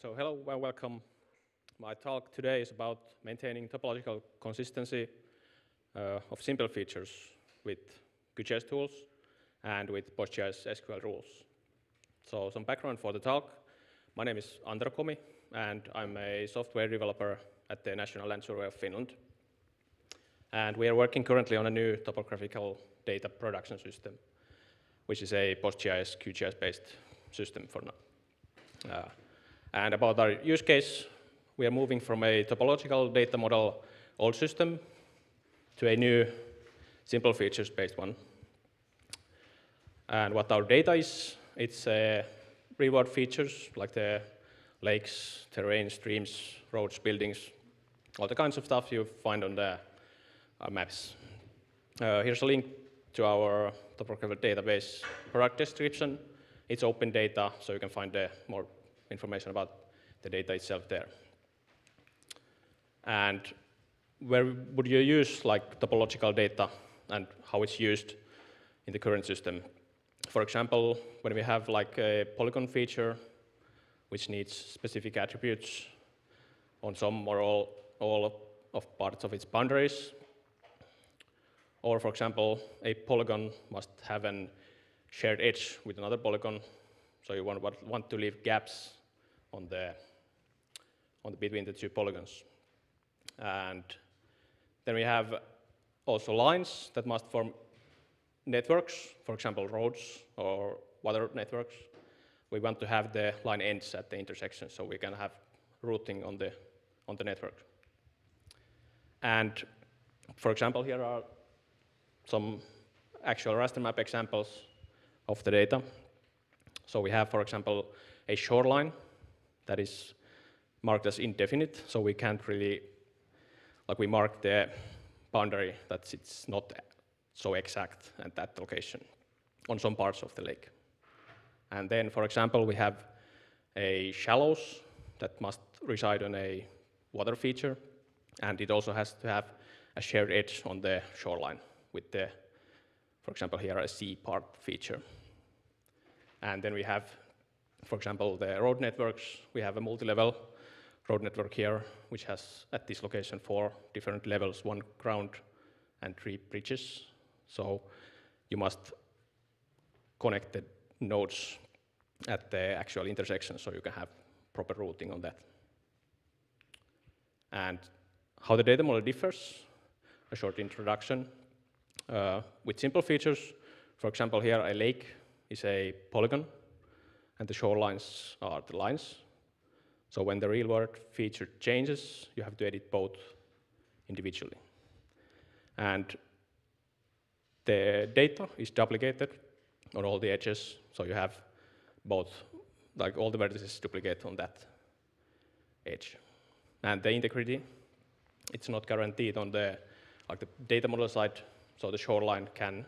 so hello and welcome. My talk today is about maintaining topological consistency uh, of simple features with QGIS tools and with PostGIS SQL rules. So some background for the talk. My name is Antero Komi, and I'm a software developer at the National Land Survey of Finland. And we are working currently on a new topographical data production system, which is a PostGIS QGIS-based system for now. Uh, and about our use case, we are moving from a topological data model old system to a new simple features-based one. And what our data is, it's uh, reward features like the lakes, terrain, streams, roads, buildings, all the kinds of stuff you find on the uh, maps. Uh, here's a link to our topographical database product description. It's open data, so you can find uh, more information about the data itself there. And where would you use like topological data and how it's used in the current system? For example, when we have like a polygon feature which needs specific attributes on some or all, all of parts of its boundaries, or for example, a polygon must have a shared edge with another polygon, so you want, want to leave gaps on the, on the between the two polygons. And then we have also lines that must form networks, for example, roads or water networks. We want to have the line ends at the intersection so we can have routing on the, on the network. And for example, here are some actual raster map examples of the data. So we have, for example, a shoreline that is marked as indefinite, so we can't really, like we mark the boundary that it's not so exact at that location on some parts of the lake. And then, for example, we have a shallows that must reside on a water feature, and it also has to have a shared edge on the shoreline with the, for example, here a sea part feature. And then we have for example, the road networks, we have a multi-level road network here, which has at this location four different levels, one ground and three bridges. So you must connect the nodes at the actual intersection so you can have proper routing on that. And how the data model differs, a short introduction. Uh, with simple features, for example, here a lake is a polygon and the shorelines are the lines. So when the real world feature changes, you have to edit both individually. And the data is duplicated on all the edges, so you have both, like all the vertices duplicate on that edge. And the integrity, it's not guaranteed on the, like the data model side, so the shoreline can,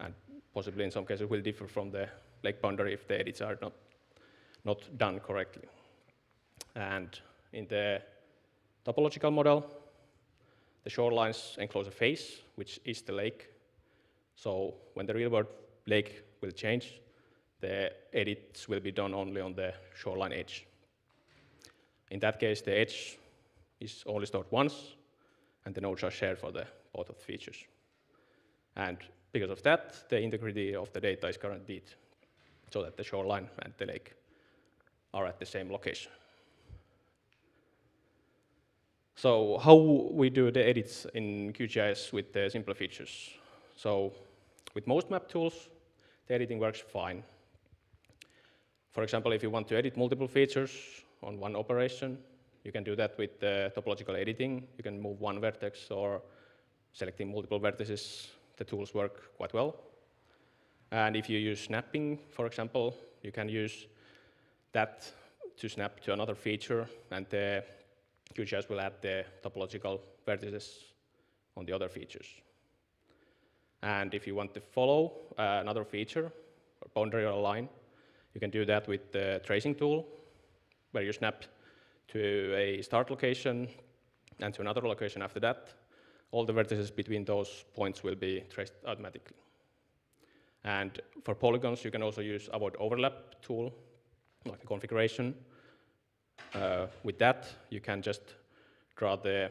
and possibly in some cases will differ from the lake boundary if the edits are not, not done correctly. And in the topological model, the shorelines enclose a face, which is the lake. So when the real-world lake will change, the edits will be done only on the shoreline edge. In that case, the edge is only stored once, and the nodes are shared for the both of the features. And because of that, the integrity of the data is guaranteed so that the shoreline and the lake are at the same location. So how we do the edits in QGIS with the simpler features? So with most map tools, the editing works fine. For example, if you want to edit multiple features on one operation, you can do that with the topological editing. You can move one vertex or selecting multiple vertices. The tools work quite well. And if you use snapping, for example, you can use that to snap to another feature, and the QGIS will add the topological vertices on the other features. And if you want to follow uh, another feature, or boundary or a line, you can do that with the tracing tool, where you snap to a start location and to another location after that. All the vertices between those points will be traced automatically. And for polygons, you can also use avoid overlap tool, like a configuration, Uh, with that, you can just draw the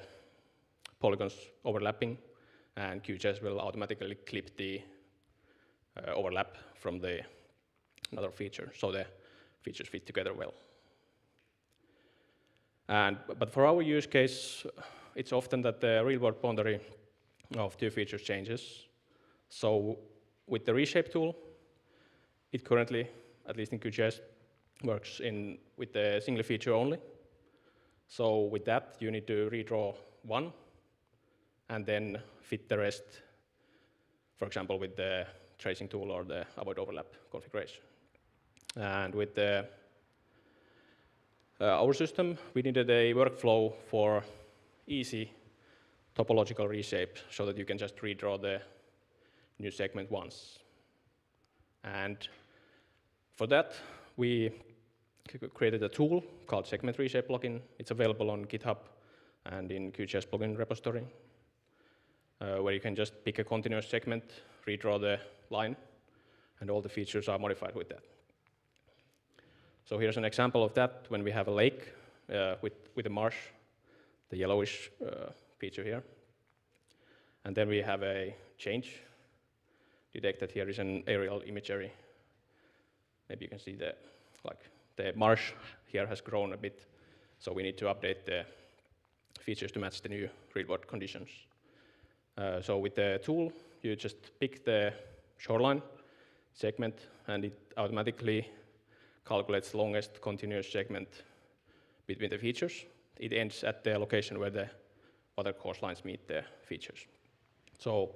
polygons overlapping, and QGIS will automatically clip the uh, overlap from the another feature, so the features fit together well. And, but for our use case, it's often that the real-world boundary of two features changes. So with the reshape tool, it currently, at least in QGIS, works in, with the single feature only. So with that, you need to redraw one and then fit the rest, for example, with the tracing tool or the avoid overlap configuration. And with the, uh, our system, we needed a workflow for easy topological reshape so that you can just redraw the new segment once. And for that, we created a tool called Segment Reshape plugin. It's available on GitHub and in QGIS plugin repository, uh, where you can just pick a continuous segment, redraw the line, and all the features are modified with that. So here's an example of that when we have a lake uh, with, with a marsh, the yellowish uh, feature here. And then we have a change detected here is an aerial imagery. Maybe you can see the, like, the marsh here has grown a bit, so we need to update the features to match the new real-world conditions. Uh, so with the tool, you just pick the shoreline segment, and it automatically calculates longest continuous segment between the features. It ends at the location where the water course lines meet the features. So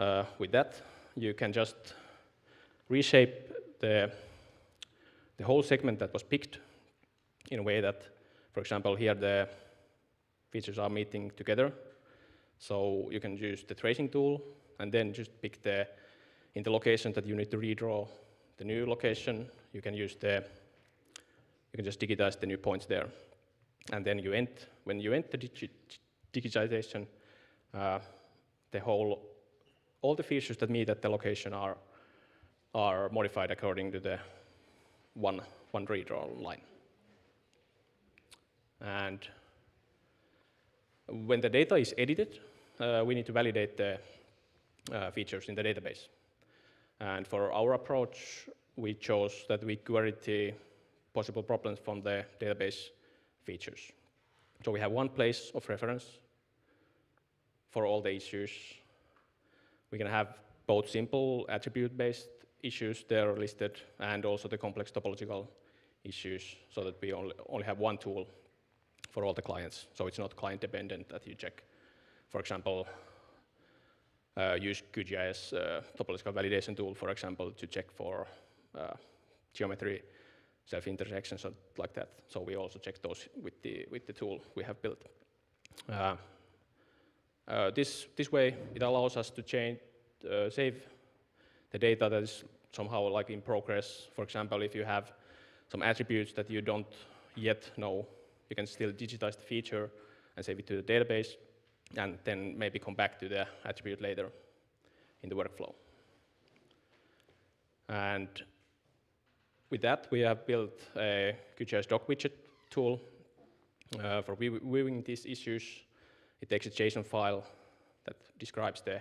uh, with that, you can just reshape the, the whole segment that was picked in a way that, for example, here the features are meeting together. So you can use the tracing tool and then just pick the, in the location that you need to redraw the new location, you can use the, you can just digitize the new points there. And then you end, when you end the digi digitization, uh, the whole, all the features that meet at the location are, are modified according to the one, one redraw line. And when the data is edited, uh, we need to validate the uh, features in the database. And for our approach, we chose that we query the possible problems from the database features. So we have one place of reference for all the issues. We can have both simple attribute-based issues there listed and also the complex topological issues so that we only, only have one tool for all the clients. So it's not client dependent that you check. For example, uh, use QGIS uh, topological validation tool, for example, to check for uh, geometry self-intersections like that. So we also check those with the, with the tool we have built. Uh, this, this way, it allows us to change, uh, save the data that is somehow like in progress. For example, if you have some attributes that you don't yet know, you can still digitize the feature and save it to the database, and then maybe come back to the attribute later in the workflow. And with that, we have built a QGIS dock widget tool uh, for viewing these issues it takes a JSON file that describes the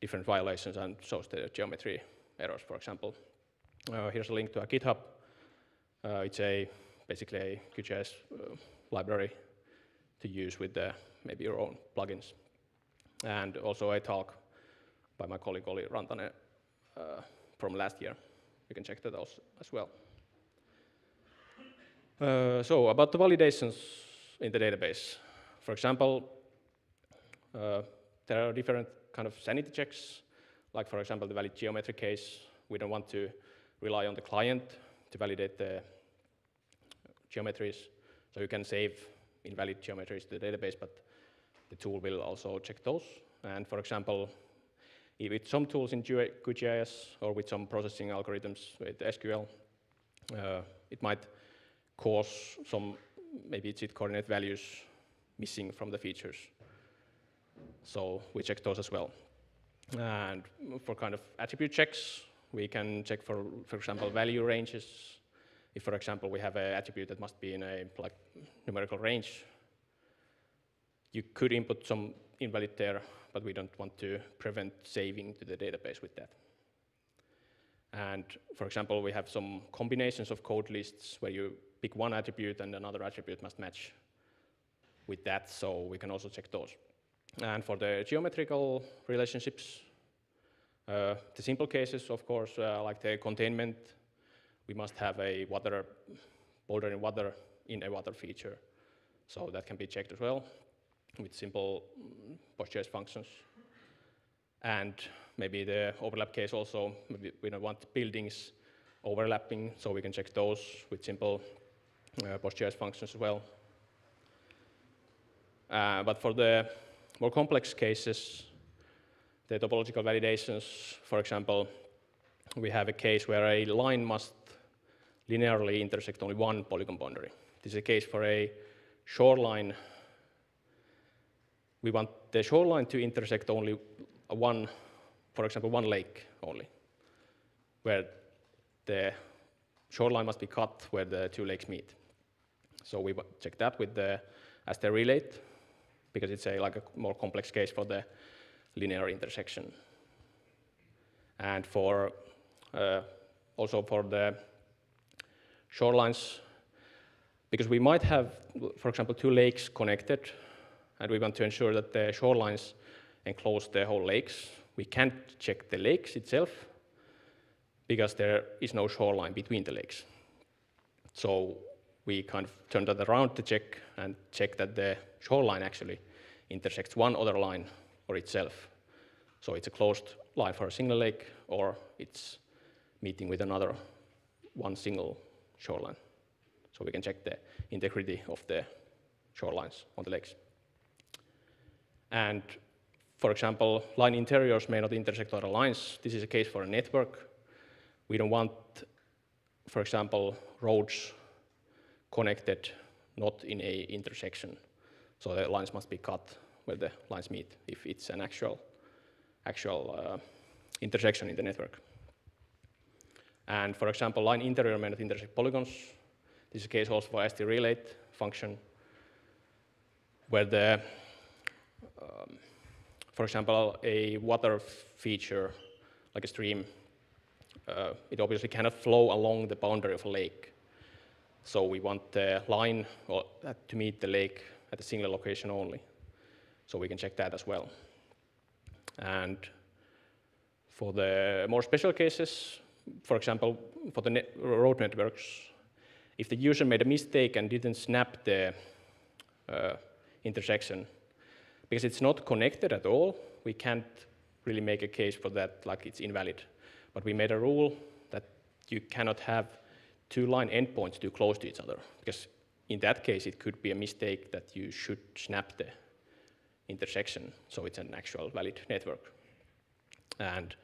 different violations and shows the geometry errors, for example. Uh, here's a link to a GitHub. Uh, it's a basically a QGIS uh, library to use with the, maybe your own plugins. And also a talk by my colleague Olli Rantanen uh, from last year. You can check that out as well. Uh, so about the validations in the database. For example, there are different kind of sanity checks, like for example, the valid geometry case. We don't want to rely on the client to validate the geometries. So you can save invalid geometries to the database, but the tool will also check those. And for example, with some tools in QGIS or with some processing algorithms with SQL, uh, it might cause some maybe JIT coordinate values missing from the features. So we check those as well. And for kind of attribute checks, we can check for, for example, value ranges if, for example, we have an attribute that must be in a like numerical range, you could input some invalid there, but we don't want to prevent saving to the database with that. And for example, we have some combinations of code lists where you pick one attribute and another attribute must match with that, so we can also check those. And for the geometrical relationships, uh, the simple cases, of course, uh, like the containment, we must have a water, boulder in water in a water feature. So that can be checked as well with simple mm, postgres functions. And maybe the overlap case also, we don't want buildings overlapping, so we can check those with simple uh, PostGIS functions as well. Uh, but for the more complex cases, the topological validations, for example, we have a case where a line must linearly intersect only one polygon boundary. This is a case for a shoreline. We want the shoreline to intersect only one, for example, one lake only, where the shoreline must be cut where the two lakes meet. So we check that with the ST_Relate, because it's a like a more complex case for the linear intersection. And for uh, also for the shorelines, because we might have, for example, two lakes connected, and we want to ensure that the shorelines enclose the whole lakes. We can't check the lakes itself because there is no shoreline between the lakes. So we kind of turn that around to check and check that the shoreline actually intersects one other line or itself. So it's a closed line for a single lake or it's meeting with another one single shoreline. So we can check the integrity of the shorelines on the lakes. And for example, line interiors may not intersect other lines. This is a case for a network. We don't want, for example, roads connected not in a intersection. So the lines must be cut where the lines meet if it's an actual, actual uh, intersection in the network. And for example, line interior may not intersect polygons. This is a case also for ST_Relate function, where the um, for example, a water feature, like a stream, uh, it obviously cannot flow along the boundary of a lake. So we want the line uh, to meet the lake at a single location only. So we can check that as well. And for the more special cases, for example, for the net road networks, if the user made a mistake and didn't snap the uh, intersection, because it's not connected at all, we can't really make a case for that like it's invalid. But we made a rule that you cannot have two line endpoints too close to each other, because in that case, it could be a mistake that you should snap the intersection, so it's an actual valid network. And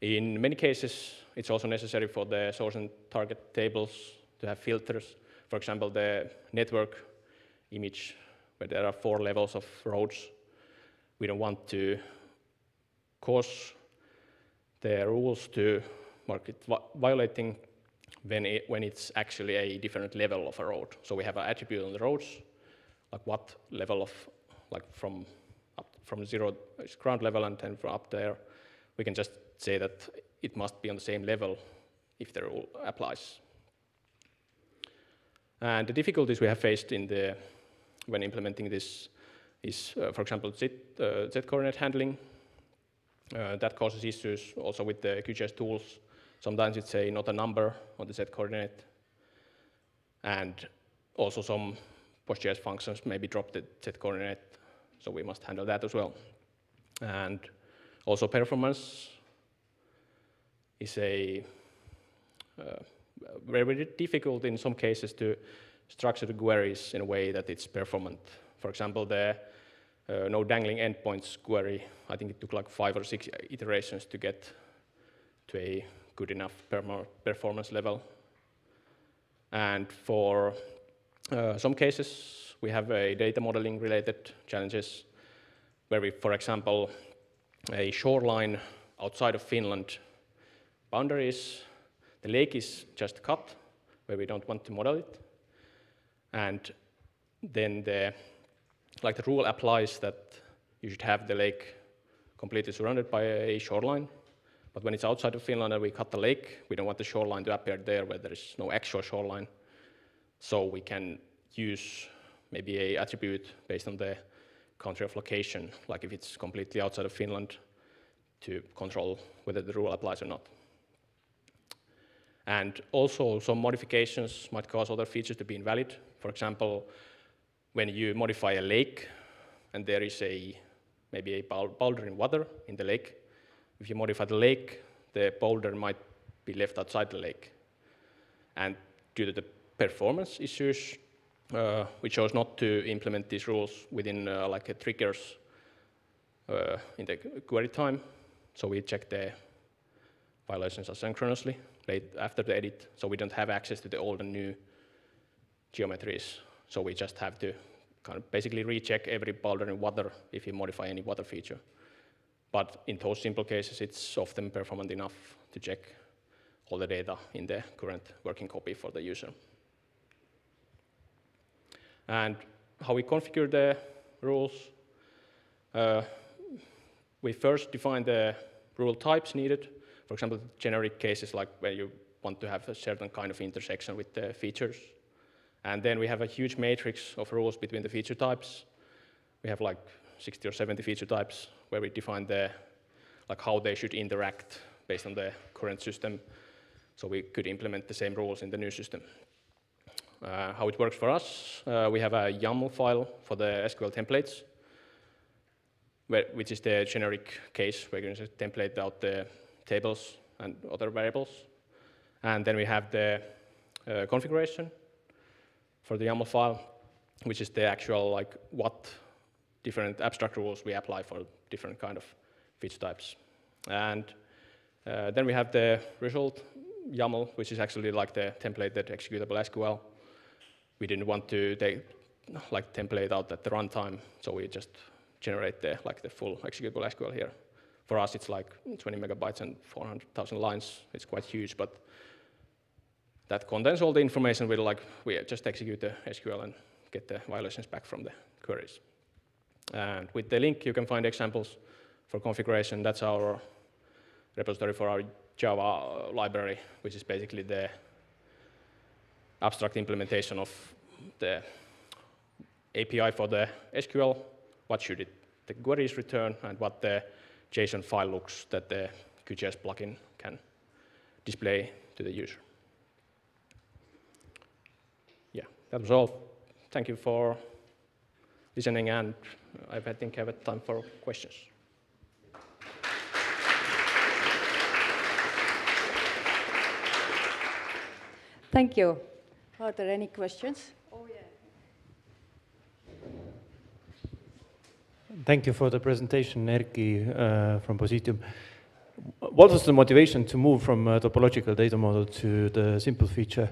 in many cases, it's also necessary for the source and target tables to have filters. For example, the network image where there are four levels of roads. We don't want to cause the rules to mark it violating when, it, when it's actually a different level of a road. So we have an attribute on the roads, like what level of, like from up from zero is ground level and then from up there, we can just say that it must be on the same level if the rule applies. And the difficulties we have faced in the when implementing this is, uh, for example, Z, uh, Z-coordinate handling. Uh, that causes issues also with the QGIS tools. Sometimes it's a, not a number on the Z-coordinate. And also some PostGIS functions maybe drop the Z-coordinate, so we must handle that as well. And also performance is a uh, very, very difficult in some cases to structure the queries in a way that it's performant. For example, the uh, no dangling endpoints query, I think it took like five or six iterations to get to a good enough performance level. And for uh, some cases, we have a data modeling related challenges where we, for example, a shoreline outside of Finland boundaries, the lake is just cut, where we don't want to model it. And then the, like the rule applies that you should have the lake completely surrounded by a shoreline. But when it's outside of Finland and we cut the lake, we don't want the shoreline to appear there where there is no actual shoreline. So we can use maybe a attribute based on the country of location, like if it's completely outside of Finland, to control whether the rule applies or not. And also some modifications might cause other features to be invalid. For example, when you modify a lake and there is a maybe a boulder in water in the lake, if you modify the lake, the boulder might be left outside the lake. And due to the performance issues, uh, we chose not to implement these rules within uh, like a triggers uh, in the query time. So we check the violations asynchronously late after the edit. So we don't have access to the old and new geometries. So we just have to kind of basically recheck every boulder in water if you modify any water feature. But in those simple cases, it's often performant enough to check all the data in the current working copy for the user. And how we configure the rules, uh, we first define the rule types needed. For example, generic cases like where you want to have a certain kind of intersection with the features. And then we have a huge matrix of rules between the feature types. We have like 60 or 70 feature types where we define the, like how they should interact based on the current system. So we could implement the same rules in the new system. Uh, how it works for us, uh, we have a YAML file for the SQL templates, where, which is the generic case where you can template out the tables and other variables. And then we have the uh, configuration for the YAML file, which is the actual like what different abstract rules we apply for different kind of feature types. And uh, then we have the result YAML, which is actually like the templated executable SQL we didn't want to take like template out at the runtime, so we just generate the like the full executable SQL here. For us, it's like 20 megabytes and 400,000 lines. It's quite huge, but that contains all the information. We like we just execute the SQL and get the violations back from the queries. And with the link, you can find examples for configuration. That's our repository for our Java library, which is basically the abstract implementation of the API for the SQL, what should it, the queries return, and what the JSON file looks that the QGIS plugin can display to the user. Yeah, that was all. Thank you for listening, and I think I have time for questions. Thank you. Are there any questions? Oh, yeah. Thank you for the presentation, Erki uh, from Positium. What was the motivation to move from a topological data model to the simple feature?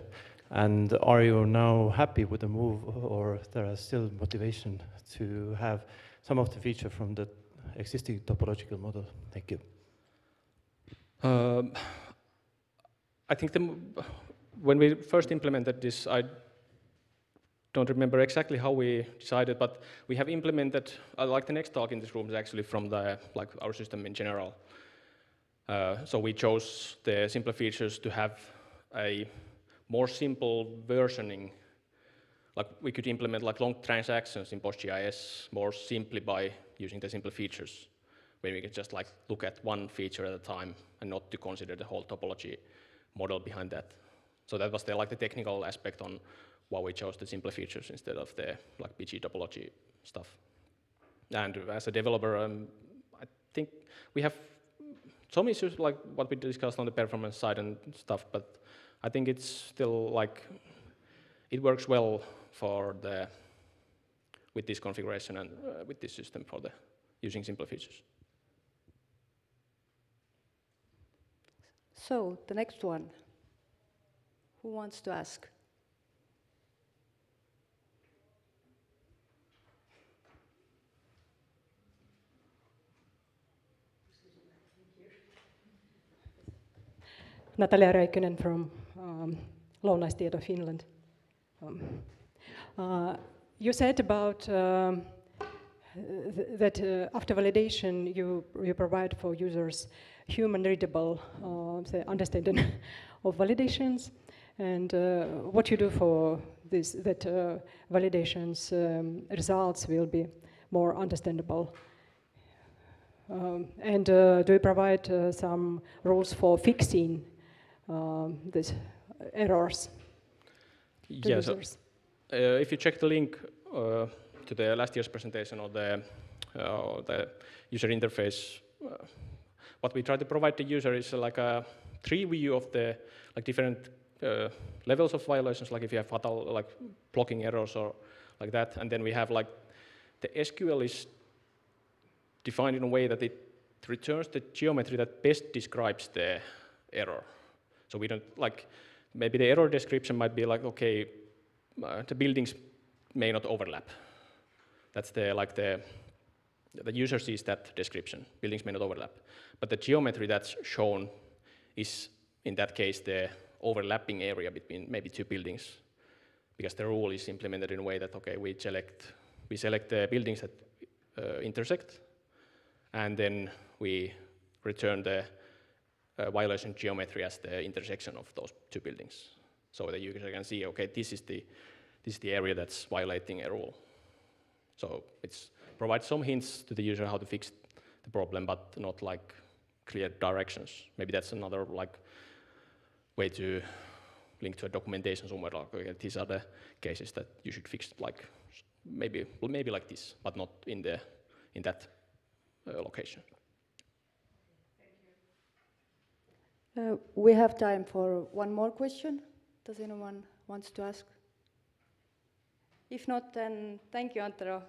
And are you now happy with the move, or there is still motivation to have some of the feature from the existing topological model? Thank you. Um, I think the when we first implemented this, I don't remember exactly how we decided, but we have implemented, uh, like the next talk in this room is actually from the, like our system in general. Uh, so we chose the simpler features to have a more simple versioning. Like we could implement like long transactions in PostGIS more simply by using the simple features, where we could just like look at one feature at a time and not to consider the whole topology model behind that. So that was the, like the technical aspect on why we chose the simple features instead of the like PG topology stuff. And as a developer, um, I think we have some issues like what we discussed on the performance side and stuff, but I think it's still like, it works well for the, with this configuration and uh, with this system for the using simple features. So the next one. Who wants to ask? Natalia Räikkönen from um, Lounaistieto Finland. Um, uh, you said about um, th- that uh, after validation you, you provide for users human readable uh, understanding of validations and uh, what you do for this that uh, validations um, results will be more understandable um, and uh, do you provide some rules for fixing um, these errors Yeah, so, uh, if you check the link uh, to the last year's presentation or the, uh, the user interface, uh, what we try to provide the user is like a tree view of the like different uh, levels of violations, like if you have fatal like blocking errors or like that, and then we have like the SQL is defined in a way that it returns the geometry that best describes the error. So we don't like maybe the error description might be like okay, uh, the buildings may not overlap. That's the like the the user sees that description. Buildings may not overlap, but the geometry that's shown is in that case the overlapping area between maybe two buildings, because the rule is implemented in a way that okay we select we select the buildings that uh, intersect, and then we return the uh, violation geometry as the intersection of those two buildings. So the user can see, okay, this is the, this is the area that's violating a rule. So it provides some hints to the user how to fix the problem, but not like clear directions. Maybe that's another like way to link to a documentation somewhere. Like, okay, these are the cases that you should fix. Like maybe maybe like this, but not in the in that uh, location. Uh, we have time for one more question. Does anyone wants to ask? If not, then thank you, Antero.